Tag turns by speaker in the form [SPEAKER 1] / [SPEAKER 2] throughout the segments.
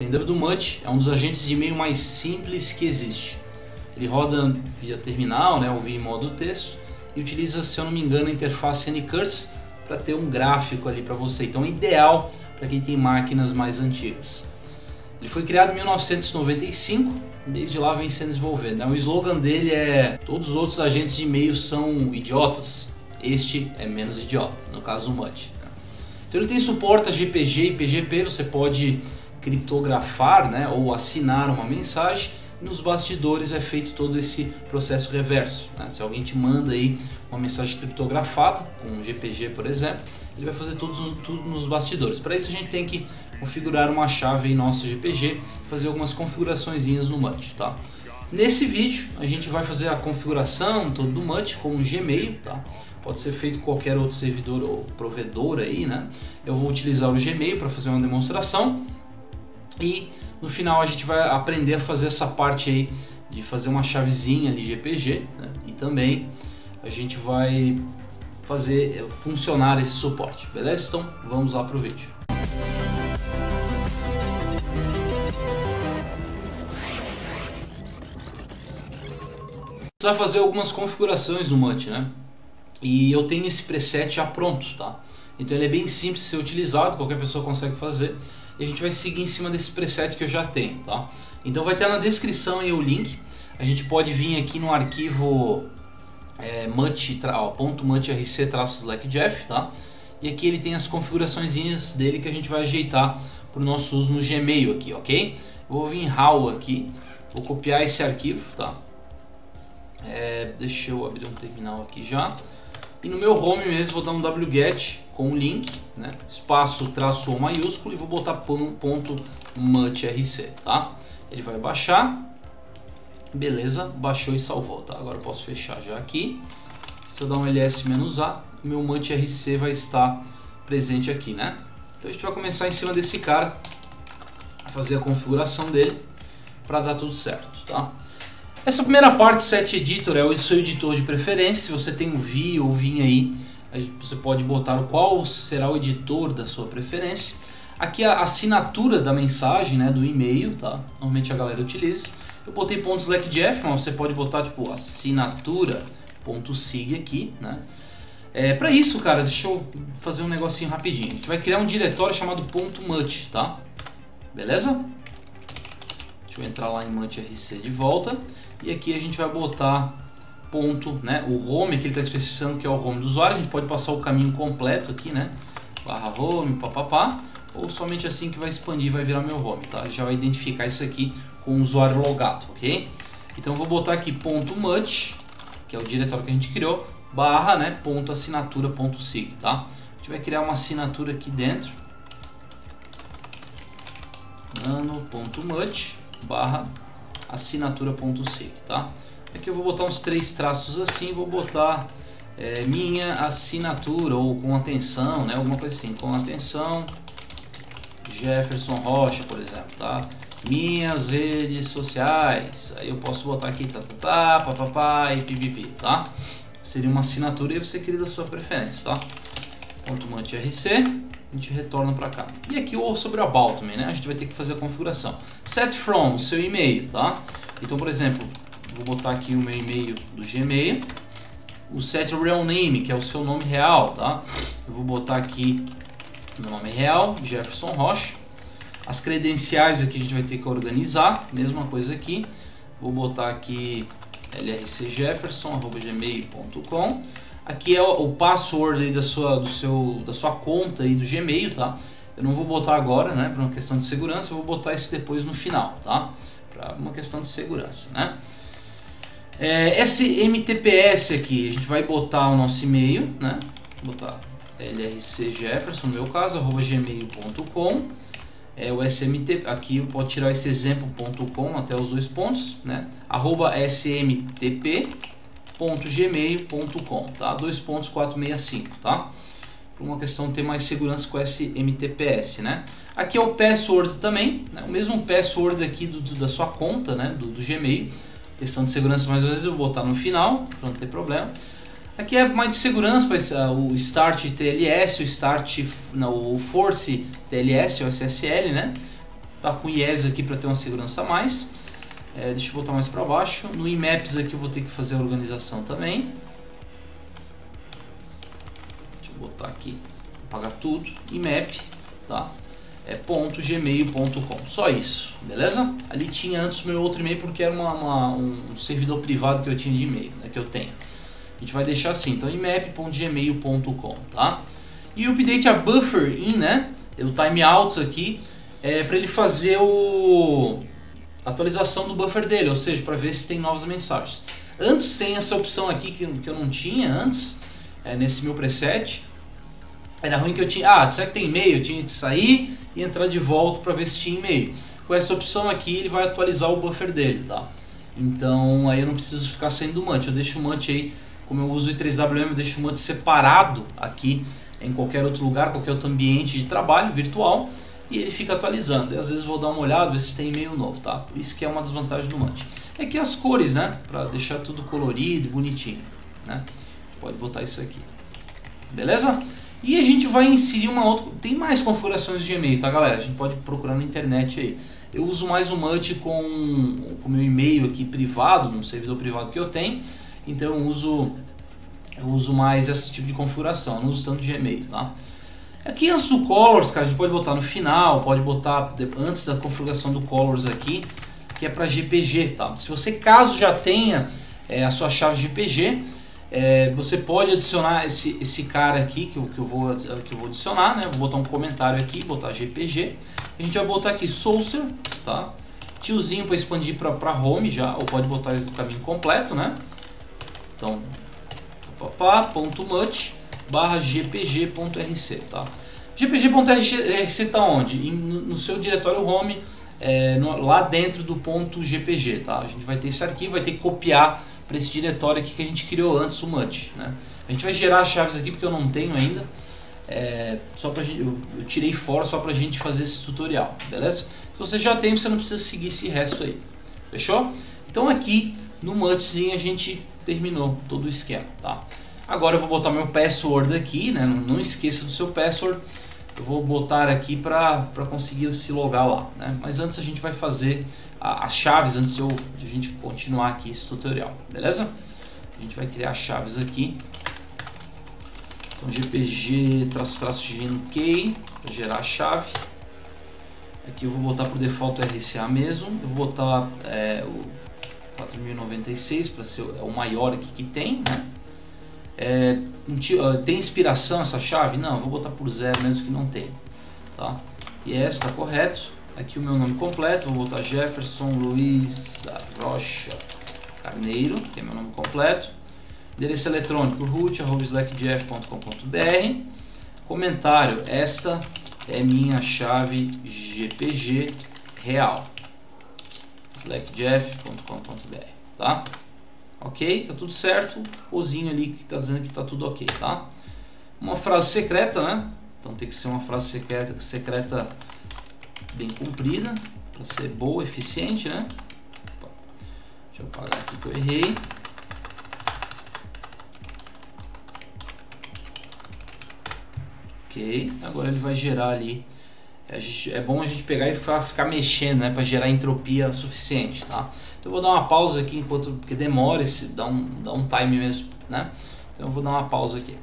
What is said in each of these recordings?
[SPEAKER 1] Sender do Mutt é um dos agentes de e-mail mais simples que existe. Ele roda via terminal, né, ou via modo texto, e utiliza, se eu não me engano, a interface Anycurse para ter um gráfico ali para você. Então é ideal para quem tem máquinas mais antigas. Ele foi criado em 1995, desde lá vem sendo desenvolvido. Né? O slogan dele é: Todos os outros agentes de e-mail são idiotas, este é menos idiota, no caso o Mutt. Né? Então ele tem suporte a GPG e PGP, você pode criptografar né, ou assinar uma mensagem nos bastidores é feito todo esse processo reverso. Né? Se alguém te manda aí uma mensagem criptografada, com um GPG por exemplo, ele vai fazer tudo, tudo nos bastidores. Para isso a gente tem que configurar uma chave em nosso GPG, fazer algumas configurações no MUT. Tá? Nesse vídeo a gente vai fazer a configuração todo do MUT com o Gmail, tá? pode ser feito qualquer outro servidor ou provedor aí, né? Eu vou utilizar o Gmail para fazer uma demonstração e no final a gente vai aprender a fazer essa parte aí de fazer uma chavezinha ali GPG né? e também a gente vai fazer funcionar esse suporte, beleza? Então vamos lá para o vídeo. Precisa fazer algumas configurações no MUT, né? E eu tenho esse preset já pronto, tá? Então ele é bem simples de ser utilizado, qualquer pessoa consegue fazer e a gente vai seguir em cima desse preset que eu já tenho, tá? Então vai estar na descrição aí o link. A gente pode vir aqui no arquivo é, .mutrc-slackjeff, tá? E aqui ele tem as configurações dele que a gente vai ajeitar para o nosso uso no Gmail aqui, ok? Eu vou vir em RAW aqui, vou copiar esse arquivo, tá? É, deixa eu abrir um terminal aqui já. E no meu home mesmo vou dar um wget com o link, né? espaço traço O maiúsculo e vou botar ponto mutrc, tá? Ele vai baixar, beleza, baixou e salvou, tá? Agora eu posso fechar já aqui. Se eu dar um ls-a, o meu mutrc vai estar presente aqui, né? Então a gente vai começar em cima desse cara, a fazer a configuração dele para dar tudo certo, tá? Essa primeira parte, Set Editor, é o seu editor de preferência. Se você tem um Vi ou Vim aí, você pode botar qual será o editor da sua preferência. Aqui a assinatura da mensagem, né, do e-mail, tá? Normalmente a galera utiliza. Eu botei ponto .slackjeff, mas você pode botar tipo assinatura.sig aqui, né? É, para isso, cara, deixa eu fazer um negocinho rapidinho. A gente vai criar um diretório chamado .mut, tá? Beleza? Deixa eu entrar lá em mutrc de volta. E aqui a gente vai botar ponto, né? O home que ele está especificando que é o home do usuário. A gente pode passar o caminho completo aqui, né? Barra home, papapá. Ou somente assim que vai expandir vai virar meu home, tá? Já vai identificar isso aqui com o usuário logado, ok? Então eu vou botar aqui ponto much, que é o diretório que a gente criou, barra, né? Ponto assinatura ponto sig, tá? A gente vai criar uma assinatura aqui dentro. nano.much barra assinatura.sig, tá? Aqui eu vou botar uns três traços assim, vou botar é, minha assinatura ou com atenção, né? Alguma coisa assim, com atenção, Jefferson Rocha, por exemplo, tá? Minhas redes sociais, aí eu posso botar aqui, tá, tá, tá, papapá e pipipi, tá? Seria uma assinatura e você cria da sua preferência, tá? Ponto .rc a gente retorna para cá. E aqui o sobre o about também, né? A gente vai ter que fazer a configuração. Set from, seu e-mail, tá? Então, por exemplo, vou botar aqui o meu e-mail do Gmail. O set real name, que é o seu nome real, tá? Eu vou botar aqui meu nome real, Jefferson Rocha. As credenciais aqui a gente vai ter que organizar, mesma coisa aqui. Vou botar aqui lrcjefferson.gmail.com Aqui é o, password da sua, do seu, da sua conta aí do Gmail, tá? Eu não vou botar agora, né, para uma questão de segurança, eu vou botar isso depois no final, tá? Para uma questão de segurança, né? É, esse MTPS aqui, a gente vai botar o nosso e-mail, né? Vou botar lrcjefferson, no meu caso, arroba gmail.com. É, o aqui pode tirar esse exemplo.com até os dois pontos, né? Arroba smtp .gmail.com, tá? 2.465, tá? Por uma questão de ter mais segurança com esse MTPS, né? Aqui é o password também, né? o mesmo password aqui do, do, da sua conta, né? Do, do, Gmail. Questão de segurança, mais ou menos eu vou botar no final, para não ter problema. Aqui é mais de segurança, para o Start TLS, o Start, não, o Force TLS, o SSL, né? tá com IES aqui para ter uma segurança a mais. É, deixa eu botar mais para baixo. No IMAPs aqui eu vou ter que fazer a organização também. Deixa eu botar aqui, apagar tudo. IMAP, tá? É ponto gmail.com, só isso, beleza? Ali tinha antes o meu outro e-mail porque era uma, uma, um servidor privado que eu tinha de e-mail, né, que eu tenho. A gente vai deixar assim, então imap.gmail.com, tá? E o update a buffer in, né? O timeouts aqui é para ele fazer o atualização do buffer dele, ou seja, para ver se tem novas mensagens. Antes tem essa opção aqui que, que eu não tinha antes, é, nesse meu preset. Era ruim que eu tinha, ah, será que tem e-mail? Eu tinha que sair e entrar de volta para ver se tinha e-mail. Com essa opção aqui ele vai atualizar o buffer dele, tá? Então aí eu não preciso ficar saindo do MUT, eu deixo o MUT aí, como eu uso o i3WM, eu deixo o MUT separado aqui em qualquer outro lugar, qualquer outro ambiente de trabalho virtual e ele fica atualizando. E às vezes vou dar uma olhada, ver se tem e-mail novo, tá? Por isso que é uma desvantagem do Mante. É que as cores, né? Para deixar tudo colorido bonitinho, né? Pode botar isso aqui. Beleza? E a gente vai inserir uma outra... Tem mais configurações de e-mail, tá galera? A gente pode procurar na internet aí. Eu uso mais o Mante com o meu e-mail aqui privado, um servidor privado que eu tenho. Então eu uso, eu uso mais esse tipo de configuração, eu não uso tanto de e-mail, tá? Aqui antes do Colors, cara, a gente pode botar no final, pode botar antes da configuração do Colors aqui, que é para GPG, tá? Se você caso já tenha é, a sua chave GPG, é, você pode adicionar esse, esse cara aqui que eu, que, eu vou, que eu vou adicionar, né? Vou botar um comentário aqui, botar GPG. A gente vai botar aqui Saucer, tá? Tiozinho para expandir para home já, ou pode botar o caminho completo, né? Então, papá, ponto much barra gpg.rc, tá? gpg.rc está onde? no seu diretório home, é, no, lá dentro do ponto gpg, tá? A gente vai ter esse arquivo, vai ter que copiar para esse diretório aqui que a gente criou antes, o MUT, né? A gente vai gerar as chaves aqui porque eu não tenho ainda, é, só pra gente, eu, eu tirei fora só para a gente fazer esse tutorial, beleza? Se você já tem, você não precisa seguir esse resto aí, fechou? Então aqui no MUTzinho a gente terminou todo o esquema, tá? Agora eu vou botar meu password aqui, né? Não, não esqueça do seu password. Eu vou botar aqui para conseguir se logar lá, né? Mas antes a gente vai fazer a, as chaves antes de, eu, de a gente continuar aqui esse tutorial, beleza? A gente vai criar chaves aqui. Então gpg traço traço gnk para gerar a chave. Aqui eu vou botar por default RCA mesmo. Eu vou botar é, o 4096 para ser é o maior aqui que tem, né? É, tem inspiração essa chave? Não, vou botar por zero mesmo que não tem. Tá? E essa está correto. Aqui o meu nome completo, vou botar Jefferson Luiz da Rocha Carneiro, que é meu nome completo. Endereço eletrônico root.slackjeff.com.br Comentário, esta é minha chave GPG real. slackjeff.com.br, tá? Ok? Tá tudo certo. Ozinho ali que tá dizendo que tá tudo ok, tá? Uma frase secreta, né? Então tem que ser uma frase secreta, secreta bem comprida para ser boa, eficiente, né? Deixa eu apagar aqui que eu errei. Ok, agora ele vai gerar ali. Gente, é bom a gente pegar e ficar, ficar mexendo, né, para gerar entropia suficiente, tá? Então eu vou dar uma pausa aqui enquanto porque demora esse dá um dá um time mesmo, né? Então eu vou dar uma pausa aqui.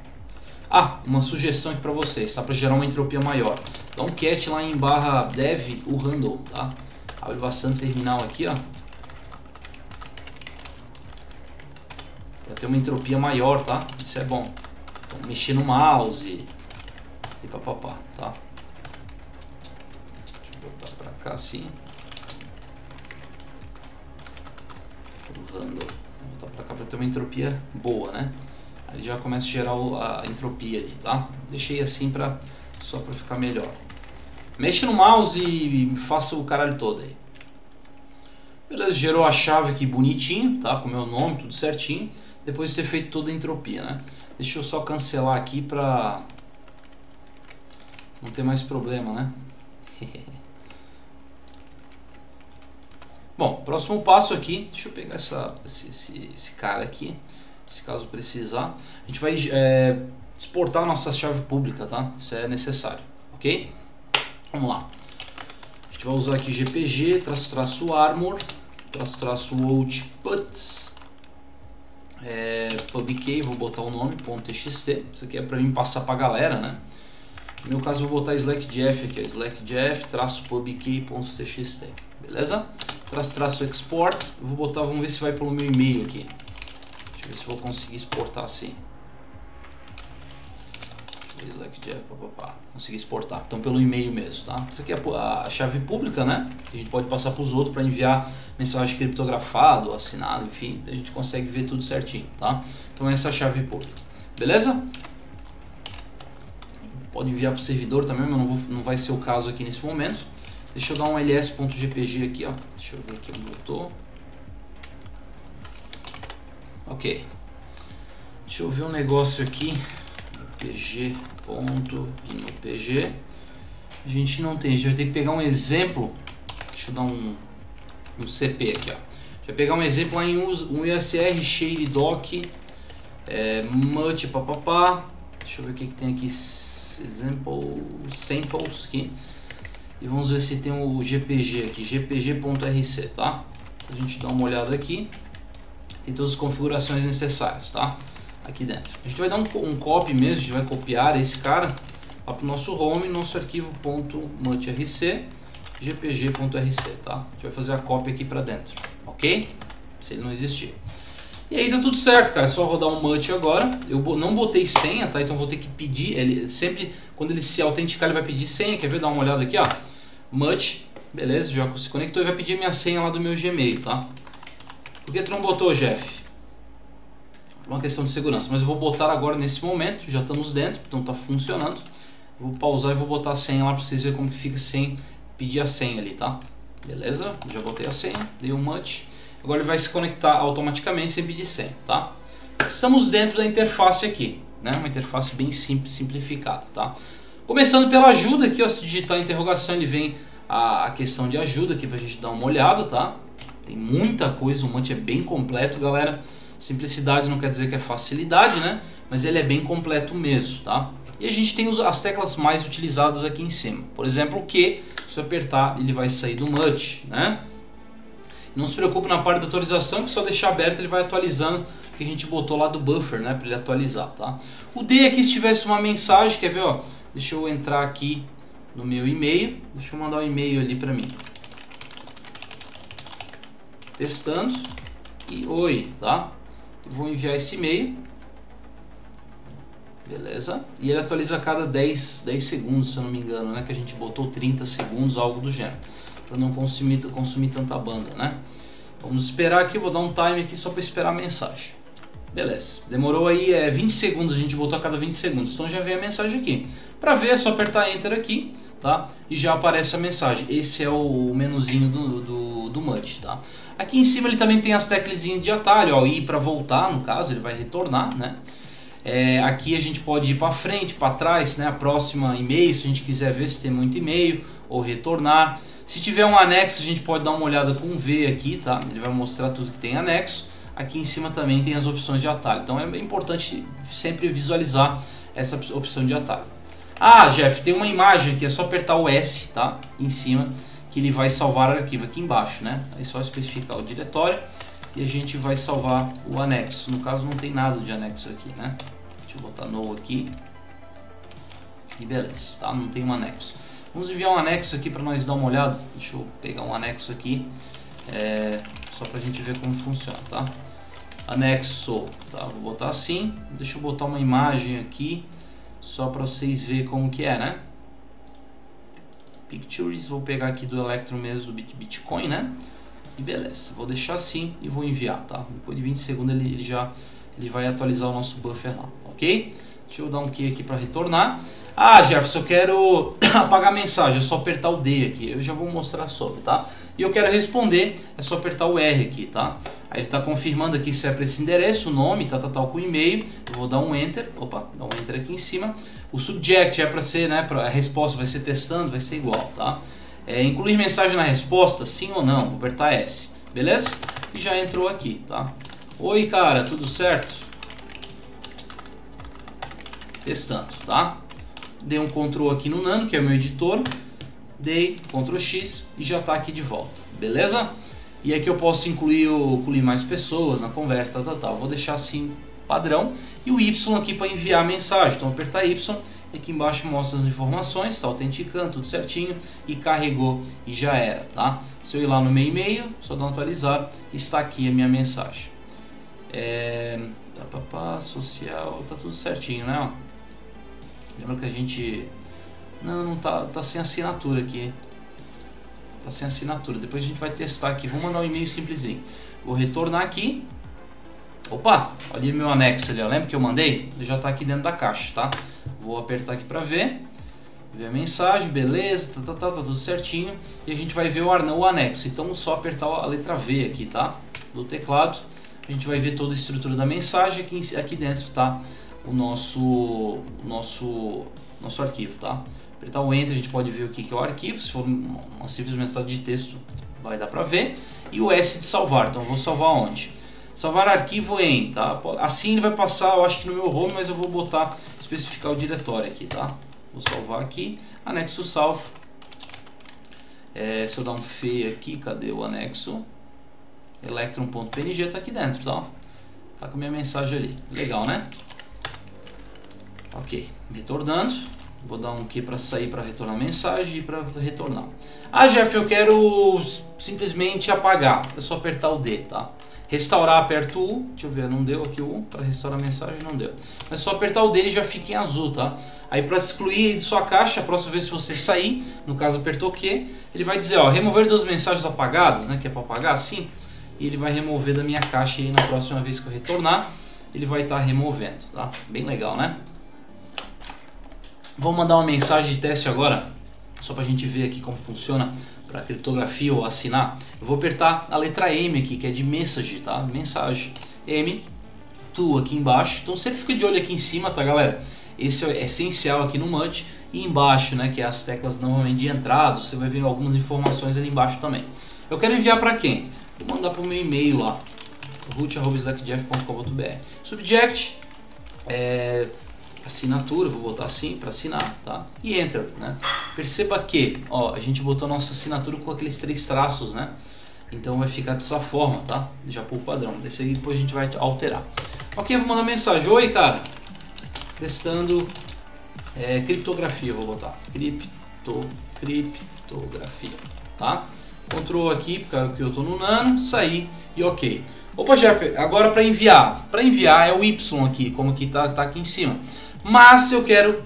[SPEAKER 1] Ah, uma sugestão aqui para vocês, tá? Para gerar uma entropia maior. Dá um cat lá em barra dev o handle, tá? Abre bastante terminal aqui, ó. Para ter uma entropia maior, tá? Isso é bom. Então, mexer no mouse e papapá, tá? Cá assim. Vou botar para cá para ter uma entropia boa, né? Aí já começa a gerar a entropia ali, tá? Deixei assim para só para ficar melhor. Mexa no mouse e faça o caralho todo aí. Beleza, gerou a chave aqui bonitinho, tá? Com meu nome, tudo certinho. Depois de ter feito toda a entropia, né? Deixa eu só cancelar aqui pra não ter mais problema, né? Bom, próximo passo aqui, deixa eu pegar essa, esse, esse, esse cara aqui, se caso precisar. A gente vai é, exportar a nossa chave pública, tá? Isso é necessário, ok? Vamos lá. A gente vai usar aqui GPG, traço traço armor, traço traço outputs, é, publiquei, vou botar o nome, .txt, isso aqui é para mim passar para a galera, né? No meu caso, eu vou botar slackjf aqui, slackjf, traço publiquei.txt, beleza? Traço export, vou botar, vamos ver se vai pelo meu e-mail aqui. Deixa eu ver se vou conseguir exportar assim. Consegui exportar. Então pelo e-mail mesmo, tá? Isso aqui é a chave pública, né? Que a gente pode passar para os outros para enviar mensagem criptografada, assinada, enfim. A gente consegue ver tudo certinho, tá? Então essa é a chave pública. Beleza? Pode enviar para o servidor também, mas não, vou, não vai ser o caso aqui nesse momento. Deixa eu dar um ls.gpg aqui, ó. Deixa eu ver aqui onde eu tô. Ok. Deixa eu ver um negócio aqui pg pg a gente não tem, a gente vai ter que pegar um exemplo deixa eu dar um, um cp aqui ó. a gente vai pegar um exemplo lá em um usr shade doc é, papapá deixa eu ver o que, que tem aqui example samples aqui e vamos ver se tem o gpg aqui gpg.rc tá a gente dá uma olhada aqui tem todas as configurações necessárias tá aqui dentro. A gente vai dar um, um copy mesmo, a gente vai copiar esse cara lá para o nosso home, nosso arquivo .mutrc, gpg.rc, tá? A gente vai fazer a cópia aqui para dentro, ok? Se ele não existir. E aí tá tudo certo, cara, é só rodar um mut agora. Eu não botei senha, tá? Então vou ter que pedir, ele sempre, quando ele se autenticar, ele vai pedir senha, quer ver? Dá uma olhada aqui, ó. Mut, beleza, já se conectou e vai pedir minha senha lá do meu Gmail, tá? Por que tu não botou, Jeff? uma questão de segurança. Mas eu vou botar agora nesse momento, já estamos dentro, então está funcionando. Vou pausar e vou botar a senha lá para vocês verem como que fica sem pedir a senha ali, tá? Beleza? Já botei a senha, dei um much. Agora ele vai se conectar automaticamente sem pedir senha, tá? Estamos dentro da interface aqui, né? Uma interface bem simples, simplificada, tá? Começando pela ajuda aqui, ó, se digitar interrogação, ele vem a, a questão de ajuda aqui para a gente dar uma olhada, tá? Tem muita coisa, o Munch é bem completo, galera. Simplicidade não quer dizer que é facilidade, né? Mas ele é bem completo mesmo, tá? E a gente tem as teclas mais utilizadas aqui em cima. Por exemplo, o que, se eu apertar, ele vai sair do MUT, né? Não se preocupe na parte da atualização, que só deixar aberto ele vai atualizando que a gente botou lá do buffer, né? Para ele atualizar, tá? O D aqui, se tivesse uma mensagem, quer ver, ó? Deixa eu entrar aqui no meu e-mail. Deixa eu mandar um e-mail ali para mim. Testando. E oi, tá? vou enviar esse e-mail. Beleza? E ele atualiza a cada 10, 10 segundos, se eu não me engano, né? Que a gente botou 30 segundos, algo do gênero. Para não consumir, consumir tanta banda, né? Vamos esperar aqui, vou dar um time aqui só para esperar a mensagem. Beleza. Demorou aí é, 20 segundos, a gente botou a cada 20 segundos. Então já veio a mensagem aqui. Para ver é só apertar Enter aqui, tá? E já aparece a mensagem. Esse é o menuzinho do, do, do MUD, tá? Aqui em cima ele também tem as teclezinhas de atalho, ó, ir para voltar, no caso, ele vai retornar, né? É, aqui a gente pode ir para frente, para trás, né? A próxima e-mail, se a gente quiser ver se tem muito e-mail, ou retornar. Se tiver um anexo, a gente pode dar uma olhada com V aqui, tá? Ele vai mostrar tudo que tem anexo. Aqui em cima também tem as opções de atalho. Então é importante sempre visualizar essa opção de atalho. Ah, Jeff, tem uma imagem aqui, é só apertar o S, tá? Em cima que ele vai salvar o arquivo aqui embaixo, né? É só especificar o diretório e a gente vai salvar o anexo. No caso não tem nada de anexo aqui, né? Deixa eu botar no aqui. E beleza, tá? Não tem um anexo. Vamos enviar um anexo aqui para nós dar uma olhada. Deixa eu pegar um anexo aqui, é, só para a gente ver como funciona, tá? Anexo, tá? Vou botar assim. Deixa eu botar uma imagem aqui, só para vocês verem como que é, né? Pictures, vou pegar aqui do Electron mesmo, do Bitcoin, né? E beleza, vou deixar assim e vou enviar, tá? Depois de 20 segundos ele, ele já ele vai atualizar o nosso buffer lá, ok? Deixa eu dar um key aqui para retornar. Ah, Jefferson, eu quero apagar a mensagem, é só apertar o D aqui. Eu já vou mostrar sobre, tá? E eu quero responder, é só apertar o R aqui, tá? Aí ele está confirmando aqui se é para esse endereço, o nome, tá, tá, tal, com e-mail. Eu vou dar um Enter, opa, dar um Enter aqui em cima. O subject é para ser, né, pra, a resposta vai ser testando, vai ser igual, tá? É, incluir mensagem na resposta, sim ou não, vou apertar S, beleza? E já entrou aqui, tá? Oi, cara, tudo certo? Testando, tá? Dei um Ctrl aqui no Nano, que é o meu editor. dei Ctrl X e já está aqui de volta, beleza? E aqui eu posso incluir, incluir mais pessoas na conversa, tal, tal, tal. Vou deixar assim padrão e o Y aqui para enviar a mensagem. Então apertar Y aqui embaixo mostra as informações, está autenticando, tudo certinho e carregou e já era, tá? Se eu ir lá no meu e-mail, só dar um atualizar, está aqui a minha mensagem. É, tá, pá, pá, social, tá tudo certinho, né? Lembra que a gente não, não tá, tá sem assinatura aqui. Tá sem assinatura. Depois a gente vai testar aqui. Vou mandar um e-mail simplesinho. Vou retornar aqui. Opa, olha meu anexo ali, ó. lembra que eu mandei? Ele já está aqui dentro da caixa, tá? Vou apertar aqui para ver. Ver a mensagem, beleza, tá, tá, tá, tá, tudo certinho. E a gente vai ver o, o anexo. Então só apertar a letra V aqui, tá? Do teclado. A gente vai ver toda a estrutura da mensagem. Aqui, aqui dentro está o nosso, nosso, nosso arquivo, tá? Apertar o Enter a gente pode ver o que é o arquivo. Se for uma simples mensagem de texto, vai dar para ver. E o S de salvar. Então vou salvar onde? salvar arquivo em, tá? Assim ele vai passar, eu acho que no meu home, mas eu vou botar, especificar o diretório aqui, tá? Vou salvar aqui, anexo salvo. É, se eu dar um fe aqui, cadê o anexo? Electron.png tá aqui dentro, tá? Tá com a minha mensagem ali. Legal, né? Ok, retornando. Vou dar um Q para sair para retornar a mensagem e para retornar. Ah, Jeff, eu quero simplesmente apagar. É só apertar o D, tá? Restaurar, aperto U. Deixa eu ver, não deu aqui o U. Para restaurar a mensagem, não deu. Mas só apertar o D ele já fica em azul, tá? Aí para excluir de sua caixa, a próxima vez que você sair, no caso apertou Q, ele vai dizer, ó, remover duas mensagens apagadas, né? Que é para apagar assim. E ele vai remover da minha caixa aí na próxima vez que eu retornar, ele vai estar tá removendo, tá? Bem legal, né? Vou mandar uma mensagem de teste agora, só para a gente ver aqui como funciona para criptografia ou assinar. Eu vou apertar a letra M aqui, que é de message, tá? Mensagem. M, tu aqui embaixo. Então sempre fica de olho aqui em cima, tá galera? Esse é essencial aqui no MUD. E embaixo, né, que é as teclas normalmente de entrada, você vai ver algumas informações ali embaixo também. Eu quero enviar para quem? Vou mandar para o meu e-mail lá, root.com.br. Subject, é, assinatura, vou botar assim para assinar, tá? E enter, né? Perceba que, ó, a gente botou nossa assinatura com aqueles três traços, né? Então vai ficar dessa forma, tá? Já por padrão. Desse aí depois a gente vai alterar. Ok, vou mandar mensagem. Oi, cara. Testando é, criptografia, vou botar. Cripto, criptografia, tá? Ctrl aqui, porque eu tô no nano, sair e ok. Opa, Jeff, agora para enviar. Para enviar é o Y aqui, como que tá, tá aqui em cima. Mas eu quero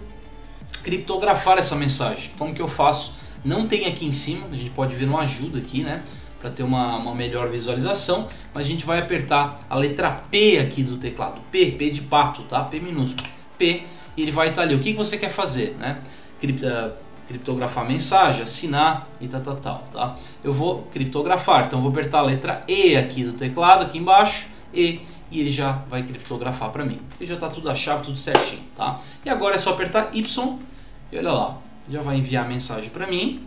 [SPEAKER 1] criptografar essa mensagem. Como que eu faço? Não tem aqui em cima, a gente pode ver no ajuda aqui, né? Para ter uma, uma melhor visualização, mas a gente vai apertar a letra P aqui do teclado. P, P de pato, tá? P minúsculo. P, e ele vai estar ali. O que, que você quer fazer, né? Cripta, criptografar a mensagem, assinar e tal, tal, tal, tá? Eu vou criptografar, então vou apertar a letra E aqui do teclado, aqui embaixo, E, e ele já vai criptografar para mim. E já está tudo a chave, tudo certinho, tá? E agora é só apertar Y e olha lá, já vai enviar a mensagem para mim,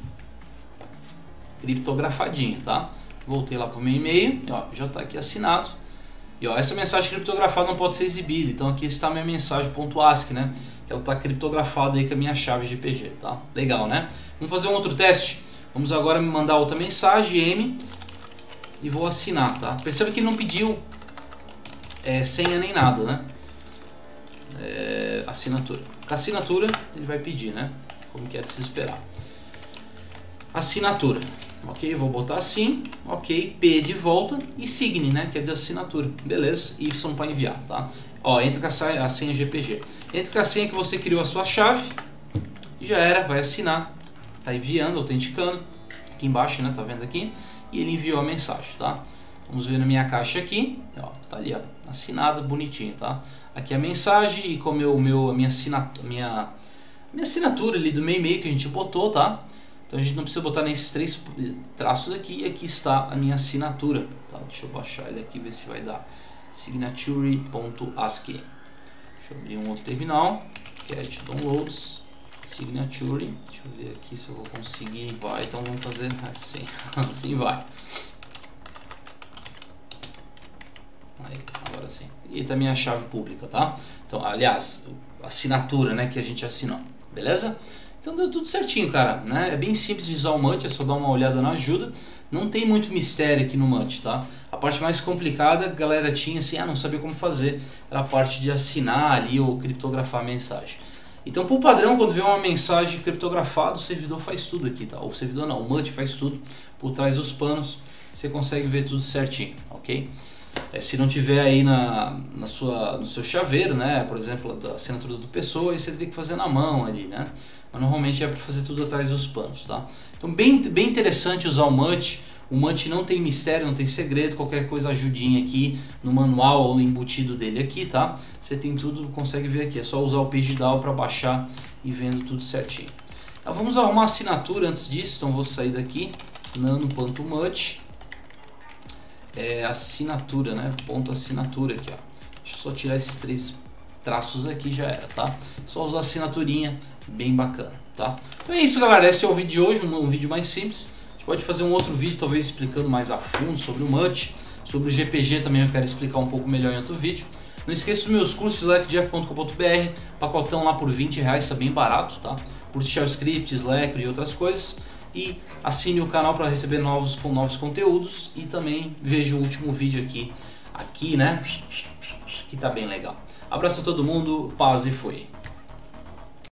[SPEAKER 1] criptografadinha, tá? Voltei lá para o meu e-mail, ó, já está aqui assinado. E ó, essa mensagem criptografada não pode ser exibida, então aqui está minha mensagem .asc, né? Que ela está criptografada aí com a minha chave GPG, tá? Legal, né? Vamos fazer um outro teste. Vamos agora me mandar outra mensagem, M, e vou assinar, tá? Perceba que ele não pediu é, senha nem nada, né? É, assinatura. Com assinatura ele vai pedir, né? Como que é de se esperar. Assinatura. Ok, vou botar assim. Ok, P de volta e Signe, né? Que é de assinatura. Beleza, Y para enviar, tá? Ó, entra com a senha GPG. Entra com a senha que você criou a sua chave. Já era, vai assinar. Tá enviando, autenticando. Aqui embaixo, né? Tá vendo aqui? E ele enviou a mensagem, tá? Vamos ver na minha caixa aqui, ó, tá ali, ó, assinada, bonitinho, tá? Aqui a mensagem e como o meu, a minha assinatura, minha, minha assinatura ali do meu e-mail que a gente botou, tá? Então a gente não precisa botar nesses três traços aqui e aqui está a minha assinatura, tá? Deixa eu baixar ele aqui ver se vai dar signature.ascii. Deixa eu abrir um outro terminal, cat downloads, signature, deixa eu ver aqui se eu vou conseguir, vai, então vamos fazer assim, assim vai. Aí, agora sim. E também a chave pública, tá? Então, aliás, assinatura, né, que a gente assinou. Beleza? Então deu tudo certinho, cara, né? É bem simples de usar o MUT, é só dar uma olhada na ajuda. Não tem muito mistério aqui no MUT, tá? A parte mais complicada, a galera tinha assim, ah, não sabia como fazer, era a parte de assinar ali ou criptografar a mensagem. Então, por padrão, quando vê uma mensagem criptografada, o servidor faz tudo aqui, tá? O servidor não, o MUT faz tudo por trás dos panos, você consegue ver tudo certinho, ok? É, se não tiver aí na, na sua, no seu chaveiro, né? Por exemplo, da assinatura do pessoa, aí você tem que fazer na mão ali, né? Mas normalmente é para fazer tudo atrás dos panos, tá? Então, bem, bem interessante usar o MUT. O MUT não tem mistério, não tem segredo, qualquer coisa ajudinha aqui no manual ou no embutido dele aqui, tá? Você tem tudo, consegue ver aqui, é só usar o PageDAO para baixar e vendo tudo certinho. Então, vamos arrumar a assinatura antes disso, então vou sair daqui, nano.mut, é, assinatura, né? Ponto assinatura aqui, ó. Deixa eu só tirar esses três traços aqui já era, tá? Só usar assinaturinha, bem bacana, tá? Então é isso, galera. Esse é o vídeo de hoje, um, um vídeo mais simples. A gente pode fazer um outro vídeo, talvez explicando mais a fundo sobre o MUT, sobre o GPG também eu quero explicar um pouco melhor em outro vídeo. Não esqueça dos meus cursos, slackjeff.com.br, pacotão lá por 20 reais, tá bem barato, tá? Curso Shell Script, Slack e outras coisas. E assine o canal para receber novos, novos conteúdos e também veja o último vídeo aqui, aqui, né? Que tá bem legal. Abraço a todo mundo, paz e fui.